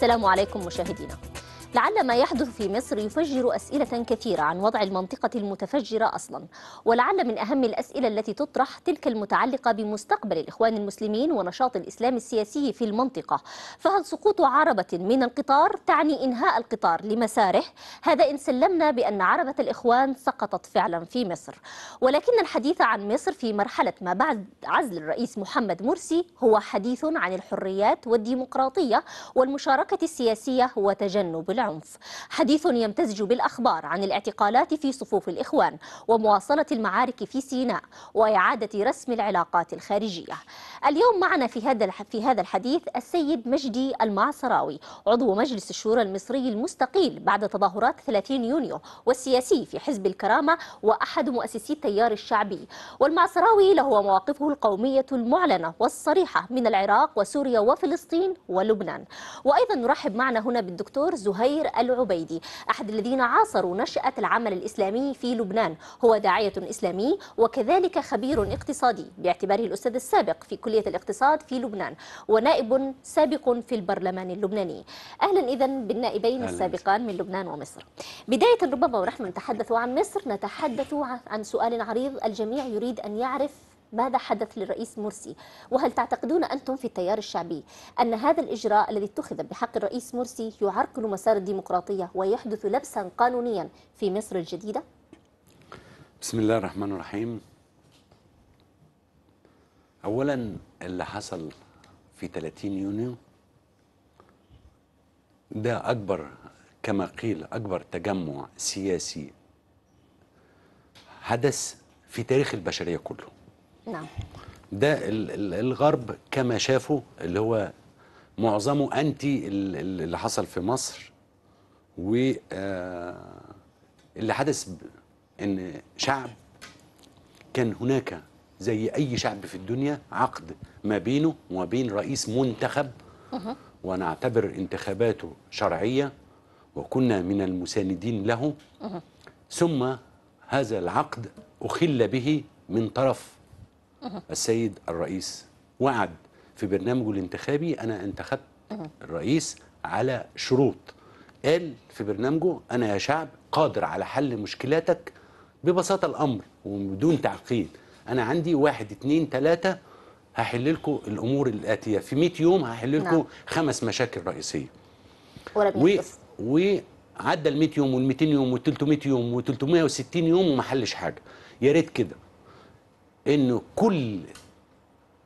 السلام عليكم مشاهدينا. لعل ما يحدث في مصر يفجر أسئلة كثيرة عن وضع المنطقة المتفجرة أصلا. ولعل من أهم الأسئلة التي تطرح تلك المتعلقة بمستقبل الإخوان المسلمين ونشاط الإسلام السياسي في المنطقة. فهل سقوط عربة من القطار تعني إنهاء القطار لمساره؟ هذا إن سلمنا بأن عربة الإخوان سقطت فعلا في مصر. ولكن الحديث عن مصر في مرحلة ما بعد عزل الرئيس محمد مرسي هو حديث عن الحريات والديمقراطية والمشاركة السياسية وتجنب العنف حديث يمتزج بالأخبار عن الاعتقالات في صفوف الإخوان ومواصلة المعارك في سيناء وإعادة رسم العلاقات الخارجية. اليوم معنا في هذا في هذا الحديث السيد مجدي المعصراوي عضو مجلس الشورى المصري المستقيل بعد تظاهرات 30 يونيو والسياسي في حزب الكرامة وأحد مؤسسي التيار الشعبي. والمعصراوي له مواقفه القومية المعلنة والصريحة من العراق وسوريا وفلسطين ولبنان. وأيضا نرحب معنا هنا بالدكتور زهير العبيدي. أحد الذين عاصروا نشأة العمل الإسلامي في لبنان. هو داعية إسلامي وكذلك خبير اقتصادي. باعتباره الأستاذ السابق في كلية الاقتصاد في لبنان ونائب سابق في البرلمان اللبناني. أهلا إذا بالنائبين أهلاً. السابقان من لبنان ومصر. بداية ربما ونحن نتحدث عن مصر نتحدث عن سؤال عريض. الجميع يريد أن يعرف ماذا حدث للرئيس مرسي؟ وهل تعتقدون أنتم في التيار الشعبي أن هذا الإجراء الذي اتخذ بحق الرئيس مرسي يعرقل مسار الديمقراطية ويحدث لبسا قانونيا في مصر الجديدة؟ بسم الله الرحمن الرحيم. اولا اللي حصل في 30 يونيو ده أكبر كما قيل أكبر تجمع سياسي حدث في تاريخ البشرية كله. نعم. ده ال- ال- الغرب كما شافوا اللي هو معظمه أنتي ال- ال- اللي حصل في مصر و آه، اللي حدث إن شعب كان هناك زي أي شعب في الدنيا عقد ما بينه وما بين رئيس منتخب ونعتبر انتخاباته شرعية وكنا من المساندين له. ثم هذا العقد أخل به من طرف السيد الرئيس وعد في برنامجه الانتخابي أنا انتخبت الرئيس على شروط. قال في برنامجه أنا يا شعب قادر على حل مشكلاتك ببساطة الأمر وبدون تعقيد. أنا عندي واحد اتنين تلاتة هحل لكم الأمور الآتية. في 100 يوم هحل لكم نعم. خمس مشاكل رئيسية. ولم و وعدى ال 100 يوم وال 200 يوم وال 300 يوم وال 360 يوم وما حلش حاجة. يا ريت كده. انه كل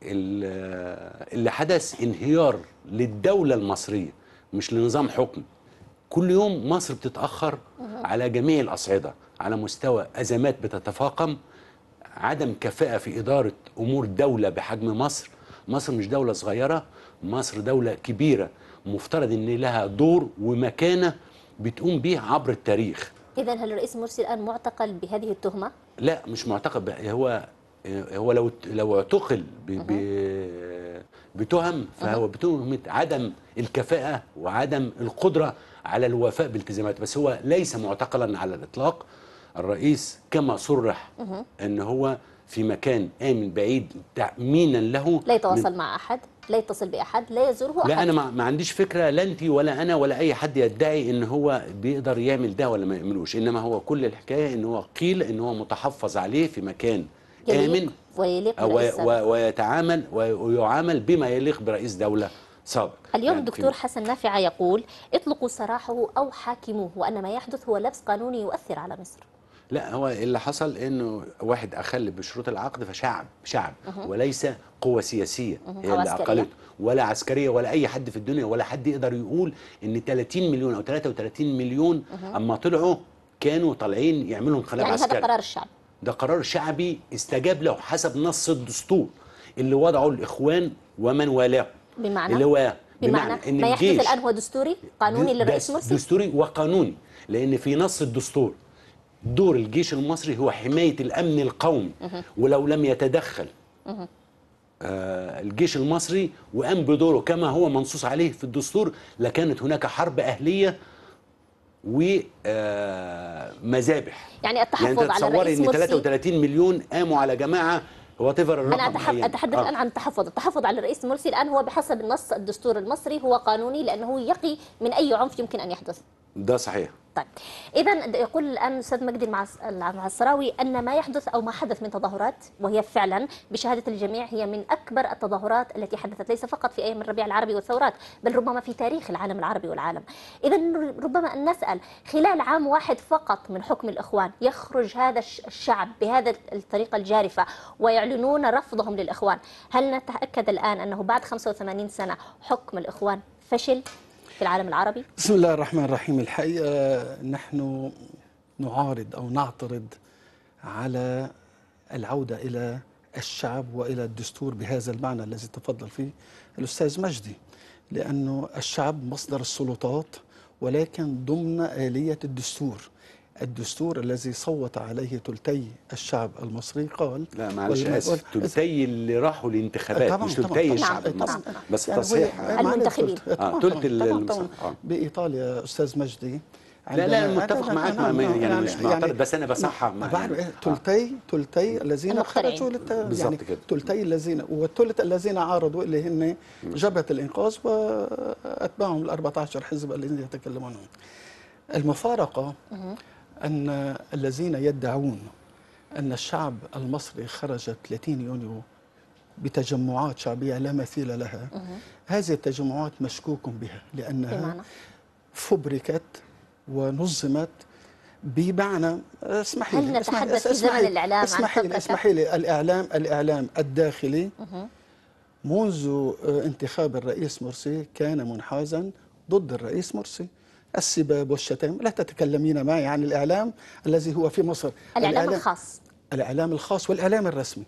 ال- اللي حدث انهيار للدولة المصرية مش لنظام حكم. كل يوم مصر بتتأخر على جميع الأصعدة على مستوى أزمات بتتفاقم عدم كفاءة في إدارة أمور دولة بحجم مصر. مصر مش دولة صغيرة مصر دولة كبيرة مفترض إن لها دور ومكانة بتقوم بيه عبر التاريخ. إذا هل الرئيس مرسي الآن معتقل بهذه التهمة؟ لا مش معتقد بقى هو هو لو لو اعتقل بتهم فهو بتهمة عدم الكفاءة وعدم القدرة على الوفاء بالالتزامات بس هو ليس معتقلا على الإطلاق. الرئيس كما صرح إن هو في مكان آمن بعيد تأمينا له لا يتواصل مع أحد لا يتصل بأحد لا يزوره أحد. لا أنا ما عنديش فكرة لا أنت ولا أنا ولا أي حد يدعي إن هو بيقدر يعمل ده ولا ما يعملوش. إنما هو كل الحكاية إن هو قيل إن هو متحفظ عليه في مكان آمن. ويليق السابق. و- ويتعامل ويعامل بما يليق برئيس دولة سابق. اليوم يعني الدكتور حسن نافعة يقول اطلقوا سراحه أو حاكموه وأن ما يحدث هو لبس قانوني يؤثر على مصر. لا هو اللي حصل إنه واحد أخل بشروط العقد فشعب شعب وليس قوة سياسية. هي اللي. عقلته ولا عسكرية ولا أي حد في الدنيا ولا حد يقدر يقول إن 30 مليون أو 33 مليون أما طلعوا كانوا طالعين يعملوا انقلاب يعني عسكري. هذا قرار الشعب. ده قرار شعبي استجاب له حسب نص الدستور اللي وضعه الإخوان ومن والاه. بمعنى؟ اللي هو بمعنى إن ما يحدث الآن هو دستوري؟ قانوني للرئيس مرسي؟ دستوري وقانوني لأن في نص الدستور دور الجيش المصري هو حماية الأمن القومي ولو لم يتدخل. آه الجيش المصري وقام بدوره كما هو منصوص عليه في الدستور لكانت هناك حرب أهلية ومذابح. يعني يعني التحفظ أنت على الرئيس إن مرسي 33 مليون قاموا على جماعة هو تفر الرقم أنا أتحف... أتحدث آه. الآن عن التحفظ. التحفظ على الرئيس مرسي الآن هو بحسب النص الدستور المصري هو قانوني لأنه يقي من أي عنف يمكن أن يحدث. ده صحيح. طيب اذا يقول الآن الاستاذ مجدي المعسراوي أن ما يحدث أو ما حدث من تظاهرات وهي فعلا بشهادة الجميع هي من أكبر التظاهرات التي حدثت ليس فقط في أيام الربيع العربي والثورات بل ربما في تاريخ العالم العربي والعالم. اذا ربما أن نسأل خلال عام واحد فقط من حكم الإخوان يخرج هذا الش- الشعب بهذا الطريقة الجارفة ويعلنون رفضهم للإخوان؟ هل نتأكد الآن أنه بعد 85 سنة حكم الإخوان فشل؟ في العالم العربي؟ بسم الله الرحمن الرحيم. الحقيقة نحن نعارض أو نعترض على العودة إلى الشعب وإلى الدستور بهذا المعنى الذي تفضل فيه الأستاذ مجدي لأنه الشعب مصدر السلطات ولكن ضمن آلية الدستور. الدستور الذي صوت عليه ثلثي الشعب المصري قال لا معلش آسف ثلثي اللي راحوا الانتخابات طبعاً، مش طبعاً، الشعب طبعاً، المصري طبعاً. بس يعني تصحيح آه. المنتخبين. آه، تلت طبعاً، ال- طبعاً. آه. بإيطاليا أستاذ مجدي لا لا عندما- متفق معاك يعني مش معترض بس أنا بصحح ما مع- بعرف يعني. إيه، ثلثي ثلثي الذين المقتنعين. خرجوا للت... يعني كده. ثلثي الذين والثلث الذين عارضوا اللي هن جبهة الإنقاذ وأتباعهم ال 14 حزب الذين يتكلمون عنهم. المفارقه أن الذين يدعون أن الشعب المصري خرج 30 يونيو بتجمعات شعبية لا مثيل لها هذه التجمعات مشكوك بها بمعنى؟ فبركت ونظمت بمعنى اسمحي هل لي نتحدث اسمحي- في زمن اسمحي- الإعلام اسمحي؟ لي اسمحي لي الإعلام الإعلام الداخلي. منذ آه، انتخاب الرئيس مرسي كان منحازا ضد الرئيس مرسي. السباب والشتائم. لا تتكلمين معي عن الإعلام الذي هو في مصر. الإعلام الخاص. الإعلام الخاص والإعلام الرسمي.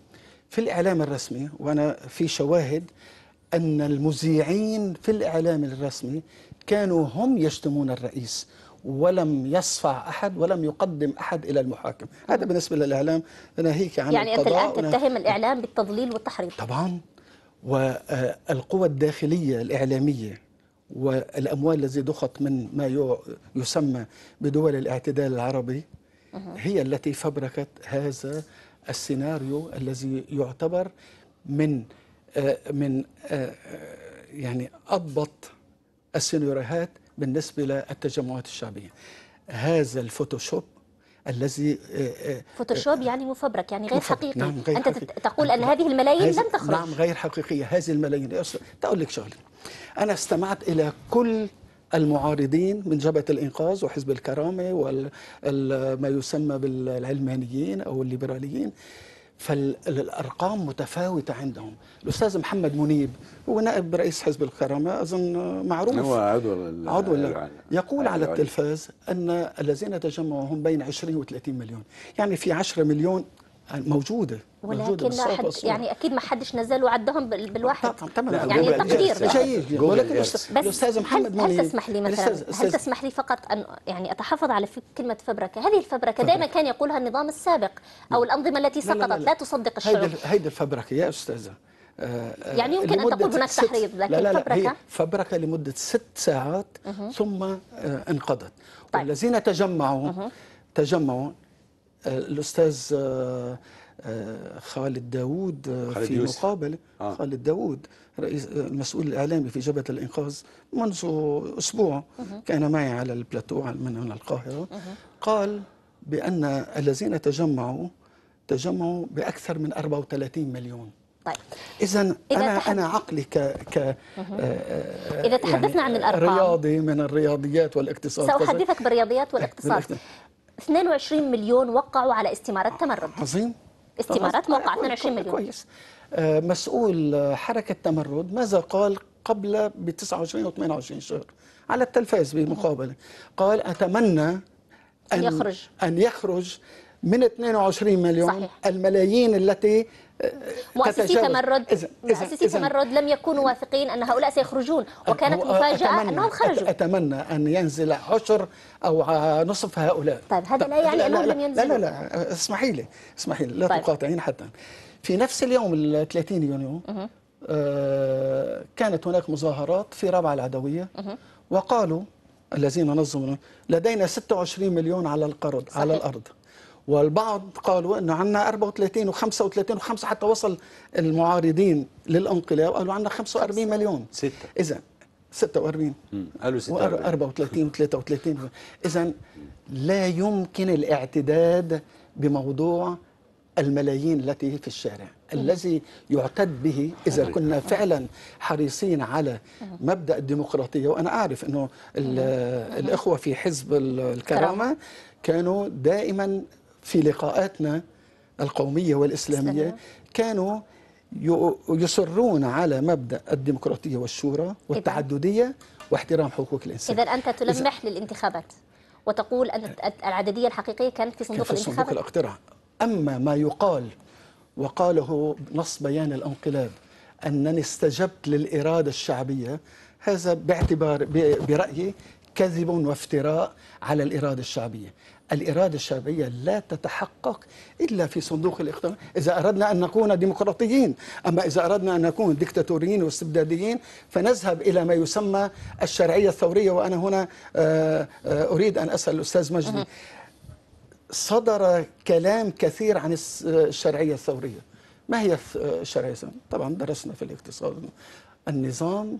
في الإعلام الرسمي وأنا في شواهد أن المذيعين في الإعلام الرسمي كانوا هم يشتمون الرئيس ولم يصفع أحد ولم يقدم أحد إلى المحاكم. هذا بالنسبة للإعلام. ناهيك عن يعني القضاء الآن وناهيك- تتهم الإعلام بالتضليل والتحريض. طبعا. والقوى الداخلية الإعلامية والأموال التي ضخت من ما يسمى بدول الاعتدال العربي هي التي فبركت هذا السيناريو الذي يعتبر من آه، من آه، يعني أضبط السيناريوهات بالنسبة للتجمعات الشعبية. هذا الفوتوشوب الذي آه، آه، فوتوشوب يعني مفبرك يعني غير مفبرك. حقيقي. نعم غير أنت حقيقي. تقول أن هذه الملايين لم تخرج. نعم غير حقيقية. هذه الملايين. تقول لك شغلة. أنا استمعت إلى كل المعارضين من جبهة الإنقاذ وحزب الكرامة وما يسمى بالعلمانيين أو الليبراليين. فالأرقام متفاوتة عندهم. الأستاذ محمد منيب هو نائب رئيس حزب الكرامة أظن معروف. هو عضو عضو يقول على. التلفاز أن الذين تجمعوا هم بين 20 و 30 مليون. يعني في 10 مليون موجودة موجودة ولكن حد. يعني أكيد ما حدش نزل وعدهم بال- بالواحد. طبعا طبعا. يعني تقدير. بقى. جيد ولكن بس الأستاذ محمد هل, هل تسمح لي مثلا هل تسمح لي فقط ان يعني أتحفظ على كلمة فبركه هذه الفبركة دائما كان يقولها النظام السابق أو الأنظمة التي لا، لا، سقطت. لا، لا, لا. تصدق هيدي الشعوب. هيدي الفبركة يا أستاذة. آه، يعني يمكن لمدة تقول هناك ست- تحريض، لكن لا لا لا فبركة؟ هي فبركة؟ لمدة ست ساعات ثم آه، انقضت. طيب. والذين تجمعوا تجمعوا الأستاذ آه، آه، خالد داوود آه، خالد في يوسف. مقابله آه. خالد داوود رئيس المسؤول الإعلامي في جبهة الإنقاذ منذ أسبوع كان معي على البلاتو على- من من القاهرة قال بأن الذين تجمعوا تجمعوا بأكثر من 34 مليون طيب اذا إذا أنا تحد- أنا عقلي ك ك آه، إذا تحدثنا عن الأرقام. رياضي من الرياضيات والاقتصاد كذا. سأحدثك بالرياضيات والاقتصاد. 22 مليون وقعوا على استمارات تمرد عظيم استمارات كويس- 22 مليون. كويس آه، مسؤول حركة تمرد ماذا قال قبل ب 29 و 28 شهر على التلفاز بمقابلة قال أتمنى أن يخرج. أن يخرج من 22 مليون صحيح. الملايين التي مؤسسي. تمرد مؤسسي تمرد لم يكونوا واثقين أن هؤلاء سيخرجون وكانت مفاجأة أنهم خرجوا أتمنى أن ينزل عشر ع- نصف هؤلاء طيب، هذا لا يعني أنهم لا لم لا ينزلوا. لا لا اسمحي لي اسمحي لي لا طيب. تقاطعين حتى في نفس اليوم ال 30 يونيو آه كانت هناك مظاهرات في رابعة العدوية وقالوا الذين نظموا لدينا 26 مليون على القرض على صحيح. والبعض قالوا انه عندنا 34 و35 و5 حتى وصل المعارضين للانقلاب قالوا عندنا 45 مليون. ستة. إذا 46 مم. قالوا 46 34 و33 إذا لا يمكن الاعتداد بموضوع الملايين التي في الشارع. الذي يعتد به إذا أدري. كنا فعلا حريصين على مبدأ الديمقراطية. وأنا أعرف إنه ال- الإخوة في حزب ال- الكرامة. كانوا دائما في لقاءاتنا القومية والإسلامية إسلامية. كانوا يصرون على مبدأ الديمقراطية والشورى والتعددية واحترام حقوق الإنسان. إذا أنت تلمح للانتخابات وتقول أن العددية الحقيقية كانت في صندوق في صندوق الاقتراع. أما ما يقال وقاله نص بيان الانقلاب أنني استجبت للإرادة الشعبية هذا باعتبار برأيي كذب وافتراء على الإرادة الشعبية. الإرادة الشعبية لا تتحقق إلا في صندوق الاقتراع. إذا أردنا أن نكون ديمقراطيين أما إذا أردنا أن نكون ديكتاتوريين واستبداديين فنذهب إلى ما يسمى الشرعية الثورية. وأنا هنا آه، آه، أريد أن أسأل الأستاذ مجدي. صدر كلام كثير عن الشرعية الثورية. ما هي الشرعية الثورية؟ طبعا درسنا في الاقتصاد النظام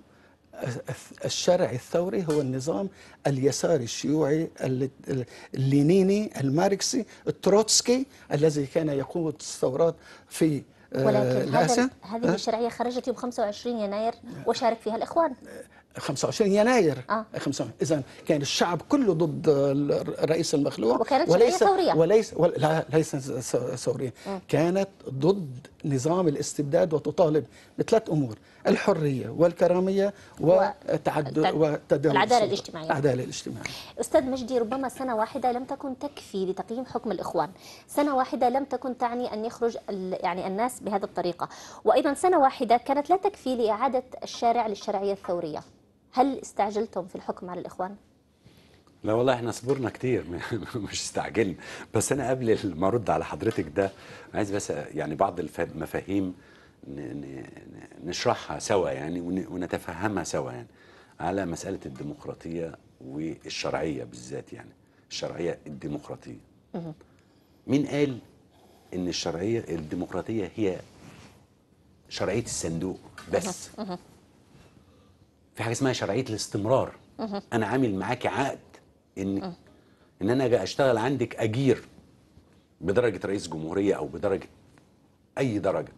الشرعي الثوري هو النظام اليساري الشيوعي ال- ال- اللينيني الماركسي التروتسكي الذي كان يقود الثورات في آه، ولكن هذا هذه الشرعية خرجت يوم 25 يناير وشارك فيها الإخوان. 25 يناير. آه. 25 اذا كان الشعب كله ضد الرئيس المخلوع. وكانت شرعية ثورية. وليس ول- لا ليس ثورية. كانت ضد نظام الاستبداد وتطالب بثلاث أمور الحرية والكرامية وتعدد وتداول العدالة السلطة. الاجتماعية. العدالة الاجتماعية. أستاذ مجدي ربما سنة واحدة لم تكن تكفي لتقييم حكم الإخوان. سنة واحدة لم تكن تعني أن يخرج ال- يعني الناس بهذه الطريقة. وأيضا سنة واحدة كانت لا تكفي لإعادة الشارع للشرعية الثورية. هل استعجلتم في الحكم على الإخوان؟ لا والله إحنا صبرنا كتير. مش استعجلنا. بس أنا قبل ما أرد على حضرتك ده عايز بس يعني بعض المفاهيم نشرحها سوا يعني ون- ونتفهمها سوا يعني على مسألة الديمقراطية والشرعية بالذات يعني الشرعية الديمقراطية. مين قال إن الشرعية الديمقراطية هي شرعية الصندوق بس؟ في حاجة اسمها شرعية الاستمرار. أنا عامل معاكي عقد إن إن أنا أجي أشتغل عندك أجير بدرجة رئيس جمهورية أو بدرجة أي درجة.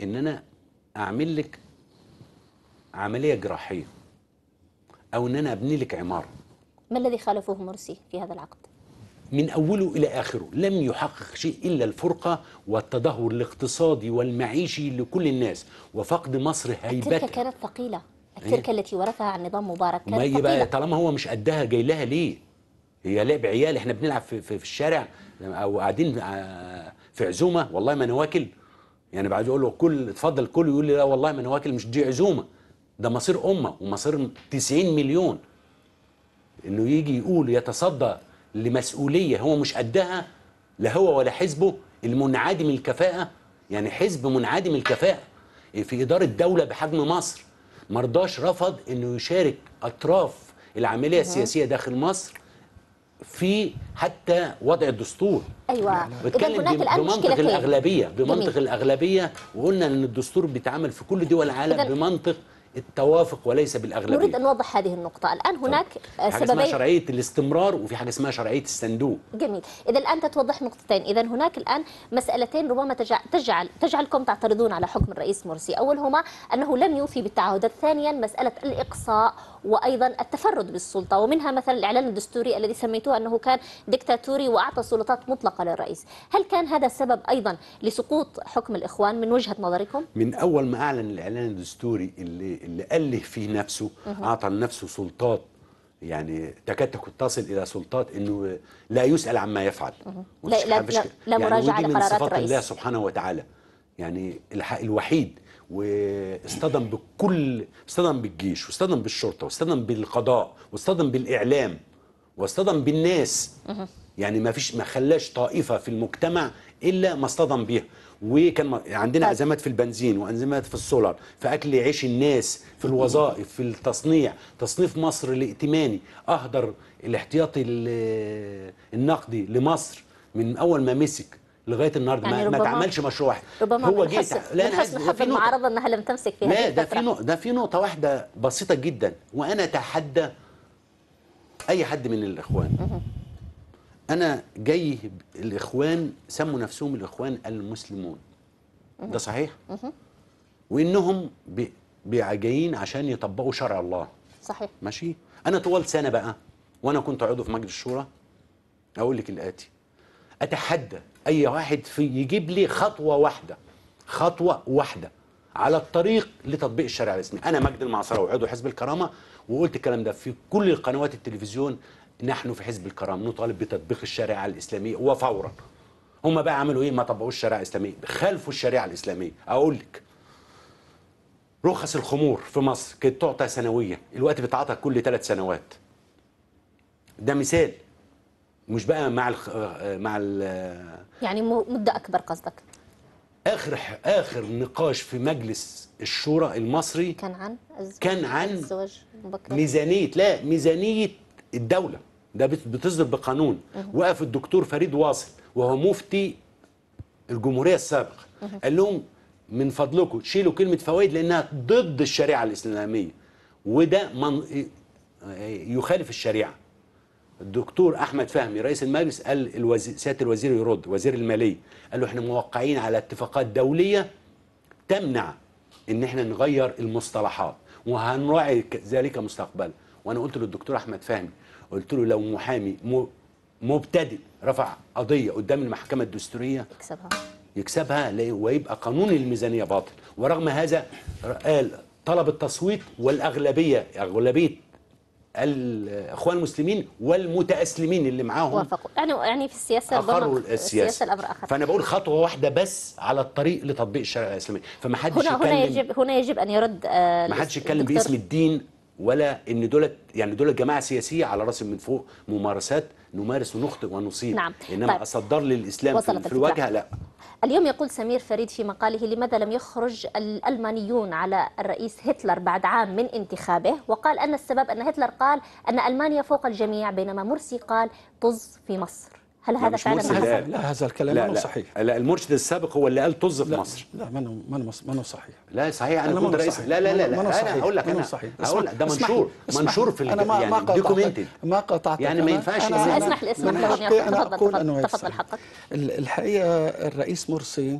إن أنا أعمل لك عملية جراحية أو إن أنا أبني لك عمارة. ما الذي خالفه مرسي في هذا العقد؟ من أوله إلى آخره. لم يحقق شيء إلا الفرقة والتدهور الاقتصادي والمعيشي لكل الناس وفقد مصر هيبتها. كانت ثقيلة. التركة التي ورثها عن نظام مبارك ما هي بقى طالما هو مش قدها جاي لها ليه؟ هي لعب عيال إحنا بنلعب في, في, في الشارع أو قاعدين ع- في عزومة والله ما أنا واكل يعني بعد يقول له كل اتفضل كل يقول لي لا والله ما أنا واكل مش دي عزومة. ده مصير أمة ومصير 90 مليون. إنه يجي يقول يتصدى لمسؤولية هو مش قدها لا هو ولا حزبه المنعدم الكفاءة. يعني حزب منعدم الكفاءة في إدارة دولة بحجم مصر. مرضاش رفض إنه يشارك أطراف العملية السياسية داخل مصر في حتى وضع الدستور. إذا بتكلم بمنطق الأغلبية بمنطق جميل. الأغلبية وقلنا إن الدستور بيتعمل في كل دول العالم بمنطق التوافق وليس بالأغلبية. نريد أن نوضح هذه النقطة. الآن هناك في حاجة اسمها شرعية الاستمرار وفي حاجة اسمها شرعية الصندوق. جميل. إذا الآن تتوضح نقطتين. إذا هناك الآن مسألتين ربما تجعل, تجعل تجعلكم تعترضون على حكم الرئيس مرسي. أولهما أنه لم يوفي بالتعهدات ثانيا مسألة الإقصاء وأيضا التفرد بالسلطة ومنها مثلا الإعلان الدستوري الذي سميتوه أنه كان ديكتاتوري وأعطى سلطات مطلقة للرئيس. هل كان هذا السبب أيضا لسقوط حكم الإخوان من وجهة نظركم؟ من أول ما أعلن الإعلان الدستوري اللي اللي اله فيه نفسه أعطى لنفسه سلطات يعني تكاد تكون تصل إلى سلطات إنه لا يسأل عما يفعل. لا- لا- لا- لا مراجعة ودي من لقرارات الرئيس. الله سبحانه وتعالى. يعني الوحيد واصطدم بكل اصطدم بالجيش واصطدم بالشرطة واصطدم بالقضاء واصطدم بالإعلام واصطدم بالناس. يعني ما فيش ما خلاش طائفة في المجتمع إلا ما اصطدم بيها. وكان عندنا طيب. أزمات في البنزين وأزمات في السولار في أكل عيش الناس في الوظائف في التصنيع. تصنيف مصر الائتماني. أهدر الاحتياطي ال- النقدي لمصر من أول ما مسك لغاية النهارده. يعني ما, ما ربما- تعملش مشروع. واحد ربما هو جه. من أنا عايز- في المعارضة أنها لم تمسك في لا ده في نقطة ده في نقطة واحدة بسيطة جدا وأنا أتحدى أي حد من الإخوان. أنا جاي الإخوان سموا نفسهم الإخوان المسلمون. ده صحيح؟ بي- جايين عشان يطبقوا شرع الله. صحيح. ماشي؟ أنا طوال سنة بقى وأنا كنت عضو في مجلس الشورى أقول لك الاتي أتحدى أي واحد في يجيب لي خطوة واحدة خطوة واحدة على الطريق لتطبيق الشريعة الإسلامية. أنا مجد المعصره وعضو حزب الكرامة وقلت الكلام ده في كل القنوات التلفزيون نحن في حزب الكرامة نطالب بتطبيق الشريعة الإسلامية وفورا. هم بقى عملوا إيه؟ ما طبقوش الشريعة الإسلامية خالفوا الشريعة الإسلامية. أقول لك رخص الخمور في مصر كانت تعطى سنويا الوقت بتعطى كل ثلاث سنوات. ده مثال. مش بقى مع الخ... مع ال... يعني م- مدة أكبر قصدك؟ آخر آخر نقاش في مجلس الشورى المصري كان عن الزواج كان عن الزواج ميزانية لا ميزانية الدولة. ده بت- بتصدر بقانون. وقف الدكتور فريد واصل وهو مفتي الجمهورية السابق قال لهم من فضلكم شيلوا كلمة فوائد لأنها ضد الشريعة الإسلامية. وده من يخالف الشريعة. الدكتور أحمد فهمي رئيس المجلس قال الوزير سيادة الوزير يرد وزير المالية قال له إحنا موقعين على اتفاقات دولية تمنع إن إحنا نغير المصطلحات وهنراعي ذلك مستقبلا. وأنا قلت للدكتور أحمد فهمي قلت له لو محامي مبتدئ رفع قضية قدام المحكمة الدستورية يكسبها. يكسبها ويبقى قانون الميزانية باطل. ورغم هذا قال طلب التصويت والاغلبيه أغلبية الإخوان المسلمين والمتأسلمين اللي معاهم وافقوا. يعني يعني في السياسة أقروا ربما السياسة. الأمر آخر. فأنا بقول خطوة واحدة بس على الطريق لتطبيق الشريعة الإسلامية. فما حدش هنا هنا يجب هنا يجب أن يرد آه، ما حدش يتكلم باسم الدين ولا إن دولت يعني دولت جماعة سياسية على راسي من فوق ممارسات نمارس ونخطئ ونصيب نعم. إنما طيب. أصدر للاسلام وصلت في. الواجهة لا اليوم يقول سمير فريد في مقاله لماذا لم يخرج الألمانيون على الرئيس هتلر بعد عام من انتخابه وقال أن السبب أن هتلر قال أن ألمانيا فوق الجميع بينما مرسي قال طز في مصر هل لا، هذا فعلا حصل؟ قال. لا هذا الكلام لا لا, صحيح لا المرشد السابق هو اللي قال طز في لا مصر لا ما ما هو- ما صحيح لا صحيح أنا أنا كنت رئيس صحيح. لا لا لا, لا. أنا هقول لك أنا صحيح. هقول لك ده. منشور. منشور في أنا ما- ما يعني. دوكيومنتد ما قاطعتك يعني ما ينفعش أنا- أسمح لي أسمح لي حقي ونياك. أنا تفضل. حقك ال- الحقيقة الرئيس مرسي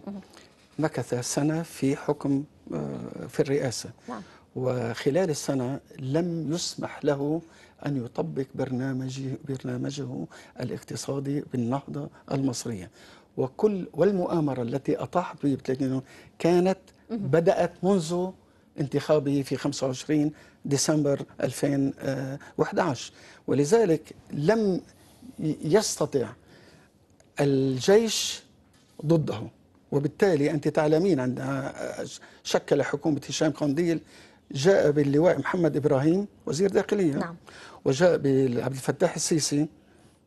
مكث سنة في حكم آه، في الرئاسة نعم. وخلال السنة لم يسمح له أن يطبق برنامجه برنامجه الاقتصادي بالنهضة المصرية. وكل والمؤامرة التي أطاحت به بتلاقينه كانت بدأت منذ انتخابه في 25 ديسمبر 2011 ولذلك لم يستطع الجيش ضده. وبالتالي أنت تعلمين عندما شكل حكومة هشام قنديل جاء باللواء محمد إبراهيم وزير داخلية. نعم. وجاء بعبد الفتاح السيسي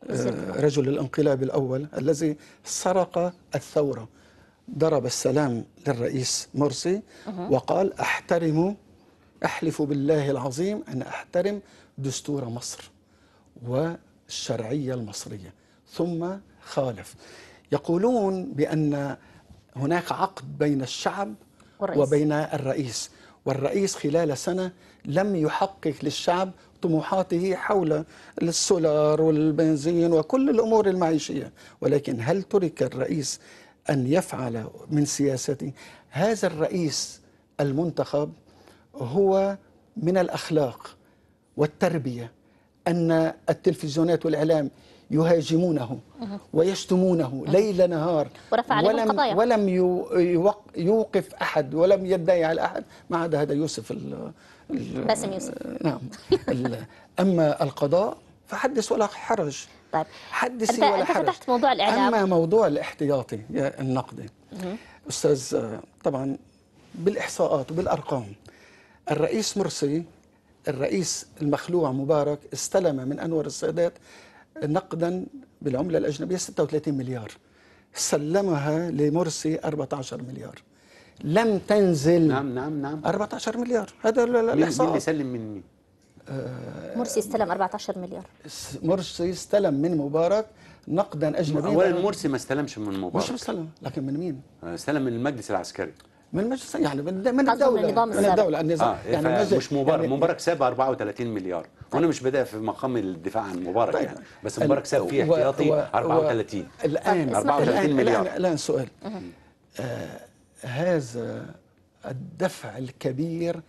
آه، رجل الانقلاب الأول الذي سرق الثورة. ضرب السلام للرئيس مرسي وقال أحترم أحلف بالله العظيم أن أحترم دستور مصر والشرعية المصرية. ثم خالف. يقولون بأن هناك عقد بين الشعب والرئيس. وبين الرئيس. والرئيس خلال سنة لم يحقق للشعب طموحاته حول السولار والبنزين وكل الأمور المعيشية. ولكن هل ترك الرئيس أن يفعل من سياسته؟ هذا الرئيس المنتخب هو من الأخلاق والتربية. أن التلفزيونات والإعلام يهاجمونه ويشتمونه ليل نهار ورفع ولم قضايا. ولم يو- يوق- يوقف أحد ولم يدعي على أحد ما عدا هذا يوسف باسم يوسف. نعم. أما القضاء فحدث ولا حرج. طيب. أنت- ولا حرج فتحت موضوع الإعلام. أما موضوع الاحتياطي يا النقدي. أستاذ آه، طبعا بالإحصاءات وبالأرقام الرئيس مرسي الرئيس المخلوع مبارك استلم من أنور السادات نقدا بالعملة الأجنبية 36 مليار. سلمها لمرسي 14 مليار. لم تنزل نعم نعم نعم. 14 مليار. هذا ال- ال- مين مين اللي الإحصاءات سلم من مين؟ مرسي استلم 14 مليار. مرسي استلم من مبارك نقدا اجنبيا. اولا مرسي ما استلمش من مش مبارك استلم لكن من مين؟ استلم من المجلس العسكري. من المجلس يعني من, من الدولة النظام من. الدولة النظام آه يعني يعني المجلس- مش مبارك يعني مبارك ساب 34 مليار وأنا مش بدأ في مقام الدفاع عن مبارك طيب. يعني بس مبارك ساب فيه احتياطي و- و- 34 الان طيب، اسمح لي. 34 الآن- مليار. الان الآن سؤال آه هذا الدفع الكبير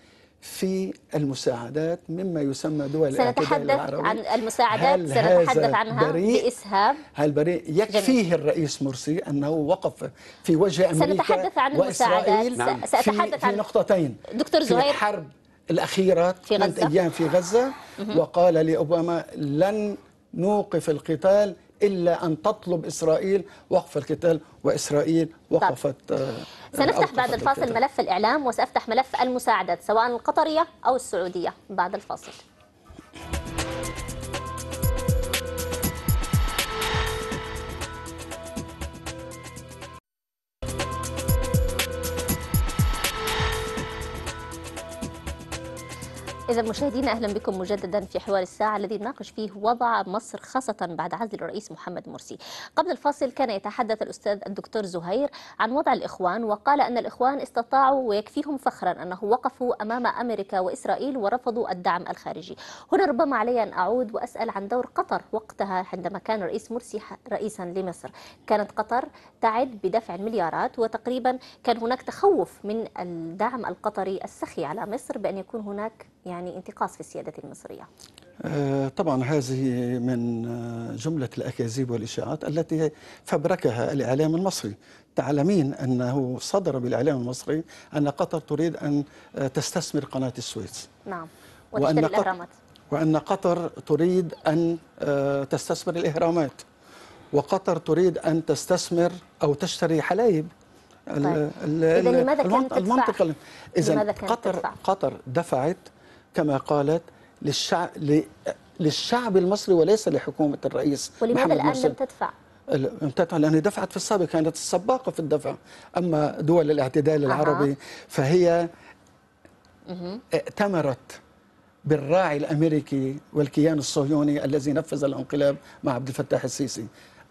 في المساعدات مما يسمى دول سنتحدث عن المساعدات سنتحدث عنها بريء؟ بإسهاب هل بريء يكفيه الرئيس مرسي أنه وقف في وجه أمريكا سنتحدث عن المساعدات. نعم. سأتحدث في, عن- في نقطتين دكتور في زهير. الحرب الأخيرة في غزة. أيام في غزة وقال لأوباما لن نوقف القتال إلا أن تطلب إسرائيل وقف القتال وإسرائيل وقفت آه، سنفتح بعد الفاصل القتال. ملف الإعلام وسأفتح ملف المساعدات سواء القطرية أو السعودية بعد الفاصل إذا مشاهدينا أهلا بكم مجددا في حوار الساعة الذي نناقش فيه وضع مصر خاصة بعد عزل الرئيس محمد مرسي. قبل الفاصل كان يتحدث الأستاذ الدكتور زهير عن وضع الإخوان وقال أن الإخوان استطاعوا ويكفيهم فخرا أنه وقفوا أمام أمريكا وإسرائيل ورفضوا الدعم الخارجي. هنا ربما علي أن أعود وأسأل عن دور قطر وقتها عندما كان الرئيس مرسي رئيسا لمصر. كانت قطر تعد بدفع المليارات وتقريبا كان هناك تخوف من الدعم القطري السخي على مصر بأن يكون هناك يعني انتقاص في السيادة المصرية؟ آه، طبعا هذه من آه، جملة الأكاذيب والإشاعات التي فبركها الإعلام المصري. تعلمين أنه صدر بالإعلام المصري أن قطر تريد أن آه، تستثمر قناة السويس. نعم. وأن الأهرامات. وأن قطر تريد أن تستثمر الإهرامات. وقطر تريد أن تستثمر أو تشتري حلايب. طيب. إذا لماذا كانت المنطقة- إذا قطر تدفع؟ قطر دفعت كما قالت للشعب للشعب المصري وليس لحكومة الرئيس ولماذا محمد الآن مرسي. لم تدفع؟ لم تدفع لأنها دفعت في السابق كانت السباقة في الدفع أما دول الاعتدال. العربي فهي ائتمرت بالراعي الأمريكي والكيان الصهيوني الذي نفذ الانقلاب مع عبد الفتاح السيسي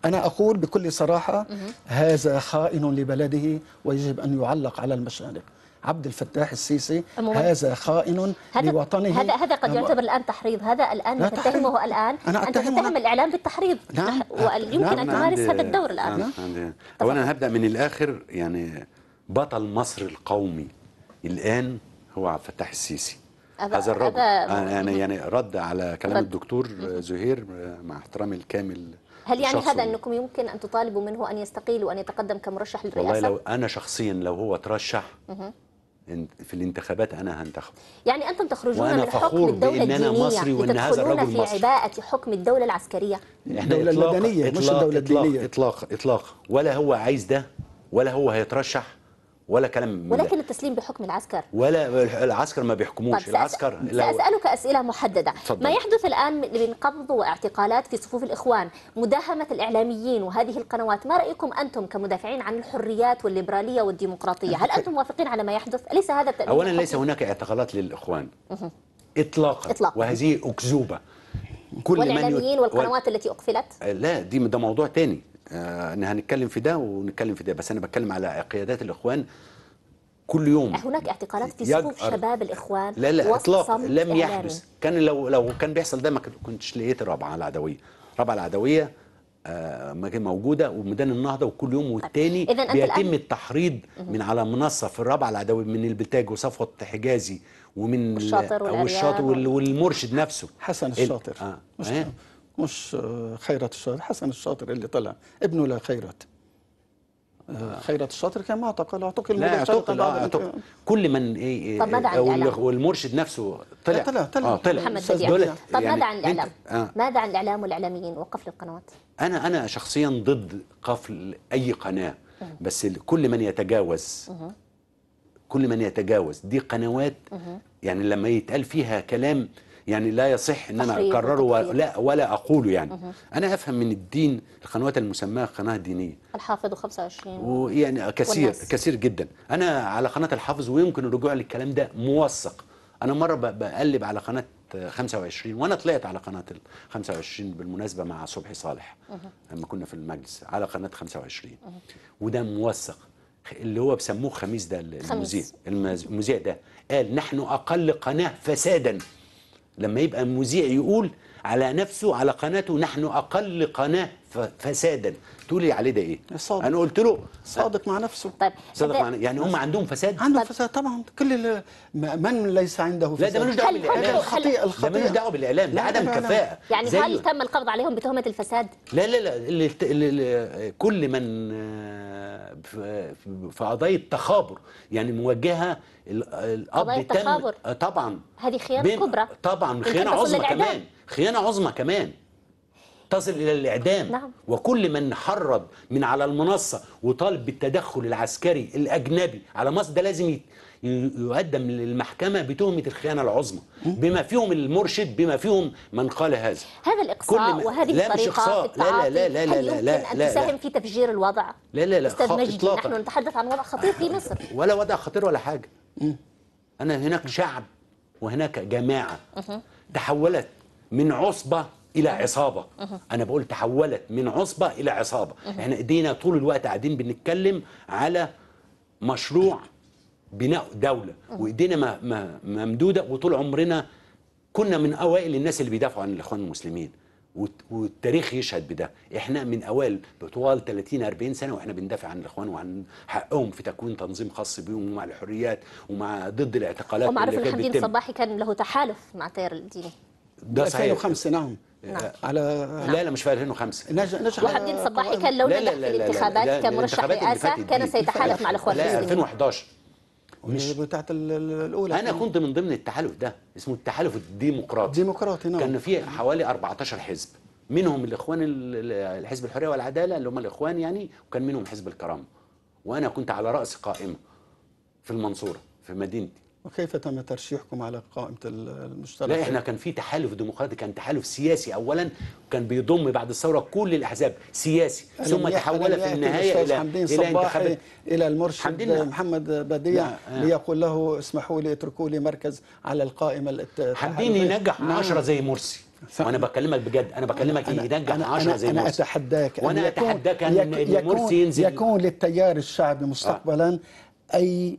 أنا أقول بكل صراحة هذا خائن لبلده ويجب أن يعلق على المشانق عبد الفتاح السيسي. هذا خائن هذا لوطنه هذا هذا قد يعتبر الآن تحريض هذا الآن لا تتهمه. الآن أنا أنت أتهمه تتهم أنا- الإعلام بالتحريض نعم. ويمكن نعم. أن أنا تمارس هذا الدور الآن أنا عندي اولا هبدأ من الآخر يعني بطل مصر القومي الآن هو عبد الفتاح السيسي هذا- الرجل أنا يعني يعني رد على كلام رد. الدكتور زهير مع احترامي الكامل هل يعني. هذا أنكم يمكن أن تطالبوا منه أن يستقيل وأن يتقدم كمرشح والله للرئاسة؟ لو أنا شخصيا لو هو ترشح في الانتخابات أنا هنتخبه يعني أنتم تخرجون وأنا من حكم فخور الدولة بأن أنا مصري وأن هذا الرجل في. عباءة حكم الدولة العسكرية؟ الدولة إطلاق- المدنية، مش إطلاق- الدينية. إطلاق إطلاق. ولا هو عايز ده ولا هو هيترشح. ولا كلام من ده. ولكن التسليم بحكم العسكر. ولا العسكر ما بيحكموش. طيب العسكر سأسألك أسئلة محددة. تفضل. ما يحدث الآن من قبض واعتقالات في صفوف الإخوان؟ مداهمة الإعلاميين وهذه القنوات ما رأيكم أنتم كمدافعين عن الحريات والليبرالية والديمقراطية؟ هل أنتم موافقين على ما يحدث؟ أليس هذا التأمين اولا ليس؟ هناك اعتقالات للإخوان. اطلاقا. إطلاقاً. وهذه أكذوبة. كل من والإعلاميين والقنوات التي أقفلت؟ لا دي ده موضوع تاني. آه هنتكلم في ده ونتكلم في ده بس أنا بتكلم على قيادات الإخوان كل يوم. هناك اعتقالات في صفوف. شباب الإخوان لا لا اطلاقا. لم إعلامي. يحدث. كان لو لو كان بيحصل ده ما كنتش لقيت الرابعه العدوية. الرابعه العدوية آه موجودة وميدان النهضة وكل يوم والتاني إذن أنت بيتم التحريض من على منصة في الرابعة العدوية من البلتاج وصفوة حجازي ومن والشاطر والمرشد نفسه. حسن ال- الشاطر. آه. مش آه. آه، خيرت الشاطر حسن الشاطر اللي طلع ابنه لا خيرت آه، خيرت الشاطر كان معتقل اعتقل لا اعتقل آه الانتهاء. اعتقل كل من إيه إيه؟ والمرشد نفسه طلع طلع- طلع. آه طلع محمد بديع طب يعني ماذا عن الإعلام؟ آه. ماذا عن الإعلام والإعلاميين وقفل القنوات؟ أنا أنا شخصيا ضد قفل أي قناة بس كل من يتجاوز كل من يتجاوز دي قنوات يعني لما يتقال فيها كلام يعني لا يصح إن أنا أكرره. ولا ولا أقوله يعني. أنا أفهم من الدين القنوات المسماة قناة دينية. الحافظ 25 ويعني كثير والناس. كثير جدا. أنا على قناة الحافظ ويمكن الرجوع للكلام ده موثق. أنا مرة بقلب على قناة 25 وأنا طلعت على قناة ال 25 بالمناسبة مع صبحي صالح. لما كنا في المجلس على قناة 25 وده موثق. اللي هو بسموه خميس ده المذيع. المذيع ده. قال نحن أقل قناة فسادا. لما يبقى مذيع يقول على نفسه على قناته نحن أقل قناة. ف- فسادا. تقولي عليه ده إيه؟ صادق. أنا قلت له صادق مع نفسه. طيب إذا- معنا يعني هم عندهم فساد؟ عنده فساد طبعا. كل من ليس عنده لا فساد؟ ده ملوش دعوة بالإعلام. الخطيئة ده ملوش دعوة بالإعلام. ده لا، عدم لا، لا. كفاءة. يعني هل تم القبض عليهم بتهمة الفساد؟ لا لا لا. اللي اللي اللي كل من في قضايا تخابر يعني موجهة ال- الأب قضايا تخابر. طبعا. هذه خيانة كبرى. طبعا. خيانة عظمى. كمان. خيانة عظمى كمان. تصل إلى الإعدام نعم. وكل من حرض من على المنصة وطالب بالتدخل العسكري الأجنبي على مصر ده لازم يقدم للمحكمة بتهمة الخيانة العظمى بما فيهم المرشد بما فيهم من قال هذا هذا الإقصاء كل وهذه لا، مش إقصاء. في لا، لا، لا، لا، لا، يمكن لا، أن لا، تساهم لا. في تفجير الوضع؟ لا لا لا أستاذ خ- مجدي. نحن نتحدث عن وضع خطير في مصر ولا وضع خطير ولا حاجة أنا هناك شعب وهناك جماعة تحولت من عصبة إلى عصابة. أنا بقول تحولت من عصبة إلى عصابة. إحنا إيدينا طول الوقت قاعدين بنتكلم على مشروع بناء دولة. وإيدينا م- م- ممدودة وطول عمرنا كنا من أوائل الناس اللي بيدافعوا عن الإخوان المسلمين. والت- والتاريخ يشهد بده. إحنا من أوائل بطوال 30 40 سنة وإحنا بندافع عن الإخوان وعن حقهم في تكوين تنظيم خاص بيهم ومع الحريات ومع ضد الاعتقالات ومعروف ان كانت حمدين بتتم. صباحي كان له تحالف مع التيار الديني. ده صحيح. 2005 نعم. نعم. على لا لا مش في 2005 نجح نجح وحمدين على صباحي. كان لو لا نجح لا في لا لا لا الانتخابات لا، كمرشح رئاسه كان. سيتحالف مع الإخوان لا المسلمين. 2011 مش بتاعت ال- ال- الأولى أنا كنت من ضمن التحالف ده اسمه التحالف الديمقراطي. ديمقراطي نعم. كان في حوالي 14 حزب. منهم الإخوان ال- ال- الحزب الحرية والعدالة اللي هم الإخوان يعني وكان منهم حزب الكرامة. وأنا كنت على رأس قائمة في المنصورة في مدينتي. وكيف تم ترشيحكم على قائمة ال- المشترك لا إحنا كان في تحالف ديمقراطي كان تحالف سياسي اولا كان بيضم بعد الثورة كل الأحزاب سياسي ثم تحول في الأستاذ إلى حمدين إلى انتخابات إلى المرشد حمدين لا. محمد بديع لا، آه. ليقول له اسمحوا لي اتركوا لي مركز على القائمة الت- حمدين. ينجح نعم. 10 زي مرسي. وأنا بكلمك بجد أنا بكلمك أنا- ينجح أنا- 10 زي أنا مرسي أتحداك أن وأنا يكون- أتحداك أن يك- إن مرسي يكون, ينزل يكون للتيار الشعبي مستقبلا أي